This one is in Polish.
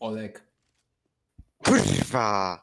Olek. Kurwa!